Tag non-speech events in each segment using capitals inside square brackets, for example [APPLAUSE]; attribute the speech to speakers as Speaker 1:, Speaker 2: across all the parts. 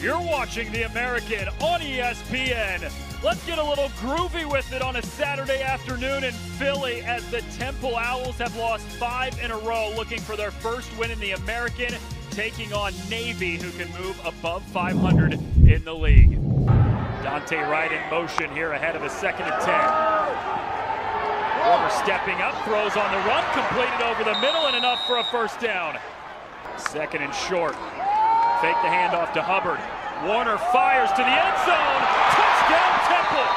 Speaker 1: You're watching The American on ESPN. Let's get a little groovy with it on a Saturday afternoon in Philly as the Temple Owls have lost five in a row, looking for their first win in the American, taking on Navy, who can move above 500 in the league. Dante Wright in motion here ahead of a second and 10. Warner stepping up, throws on the run, completed over the middle, and enough for a first down. Second and short. Fake the handoff to Hubbard. Warner fires to the end zone. Touchdown Temple.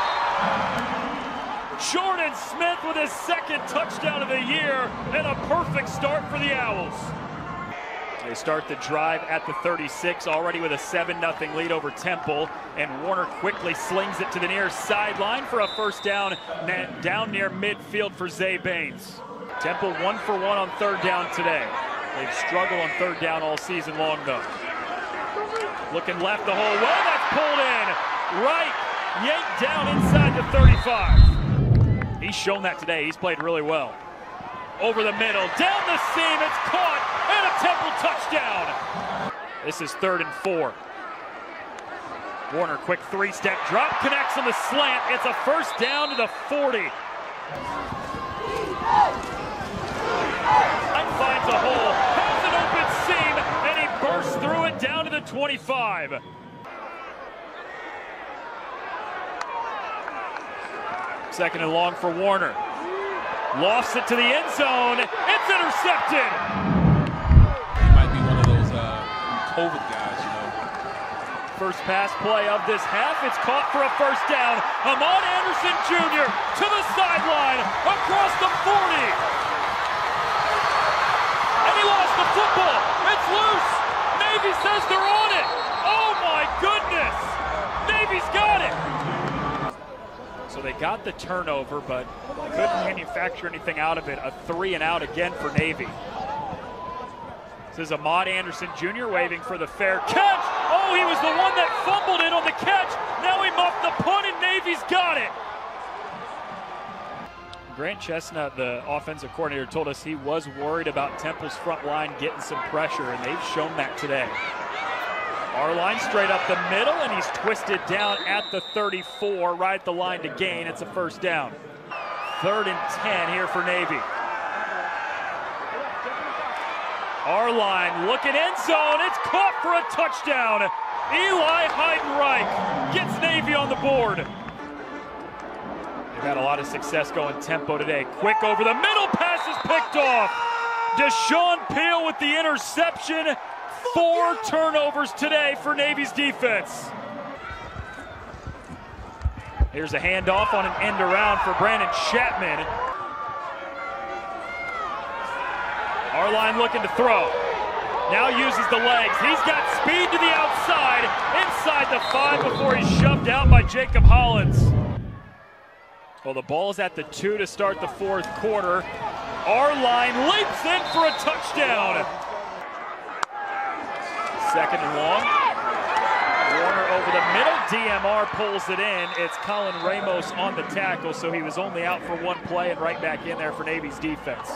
Speaker 1: Jordan Smith with his second touchdown of the year and a perfect start for the Owls. They start the drive at the 36, already with a 7-0 lead over Temple. And Warner quickly slings it to the near sideline for a first down, down near midfield for Zae Baines. Temple one for one on third down today. They've struggled on third down all season long, though. Looking left the whole way. That's pulled in. Right. Yanked down inside the 35. He's shown that today. He's played really well. Over the middle. Down the seam. It's caught. And a Temple touchdown. This is third and four. Warner, quick three-step drop. Connects on the slant. It's a first down to the 40. And finds a hole. Has an open seam. And he bursts through it down to the 25. Second and long for Warner. Lost it to the end zone. It's intercepted.
Speaker 2: He might be one of those uh, COVID guys, you know.
Speaker 1: First pass play of this half. It's caught for a first down. Ahmad Anderson Jr. to the sideline across the 40. And he lost the football. It's loose. Navy says they're on it. Got the turnover, but couldn't manufacture anything out of it. A three and out again for Navy. This is Ahmad Anderson Jr. waving for the fair catch. Oh, he was the one that fumbled it on the catch. Now he muffed the punt, and Navy's got it. Grant Chesnut, the offensive coordinator, told us he was worried about Temple's front line getting some pressure, and they've shown that today. Arline straight up the middle, and he's twisted down at the 34, right at the line to gain. It's a first down. Third and 10 here for Navy. Arline looking end zone. It's caught for a touchdown. Eli Heidenreich gets Navy on the board. They've had a lot of success going tempo today. Quick over the middle, pass is picked off. Deshaun Peel with the interception. Four turnovers today for Navy's defense. Here's a handoff on an end around for Brandon Chapman. Arline looking to throw. Now uses the legs. He's got speed to the outside, inside the five before he's shoved out by Jacob Hollins. Well, the ball is at the two to start the fourth quarter. Arline leaps in for a touchdown. Second and long. Warner over the middle. DMR pulls it in. It's Colin Ramos on the tackle, so he was only out for one play and right back in there for Navy's defense.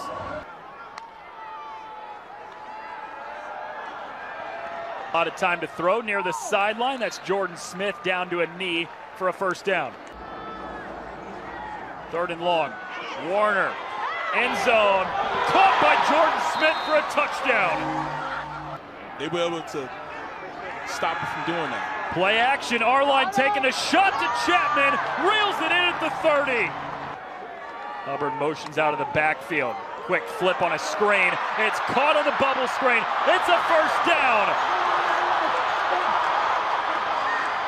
Speaker 1: A lot of time to throw near the sideline. That's Jordan Smith down to a knee for a first down. Third and long. Warner, end zone, caught by Jordan Smith for a touchdown.
Speaker 2: They were able to stop him from doing that.
Speaker 1: Play action. Arline taking a shot to Chapman. Reels it in at the 30. Hubbard motions out of the backfield. Quick flip on a screen. It's caught on the bubble screen. It's a first down.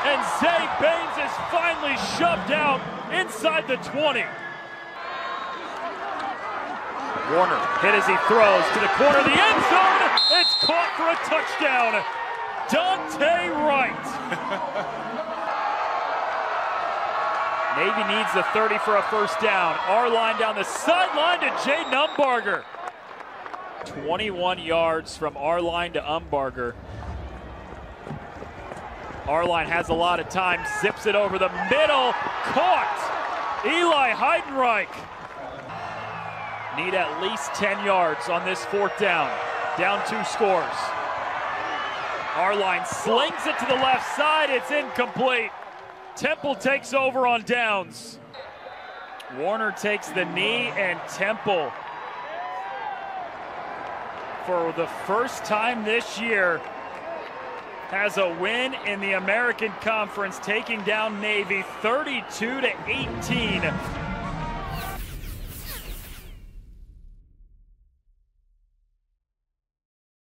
Speaker 1: And Zae Baines is finally shoved out inside the 20. Warner hit as he throws to the corner of the end zone. Caught for a touchdown. Dante Wright. [LAUGHS] Navy needs the 30 for a first down. Arline down the sideline to Jayden Umbarger. 21 yards from Arline to Umbarger. Arline has a lot of time, zips it over the middle, caught. Eli Heidenreich. Need at least 10 yards on this fourth down. Down two scores. Arline slings it to the left side. It's incomplete. Temple takes over on downs. Warner takes the knee, and Temple, for the first time this year, has a win in the American Conference, taking down Navy 32 to 18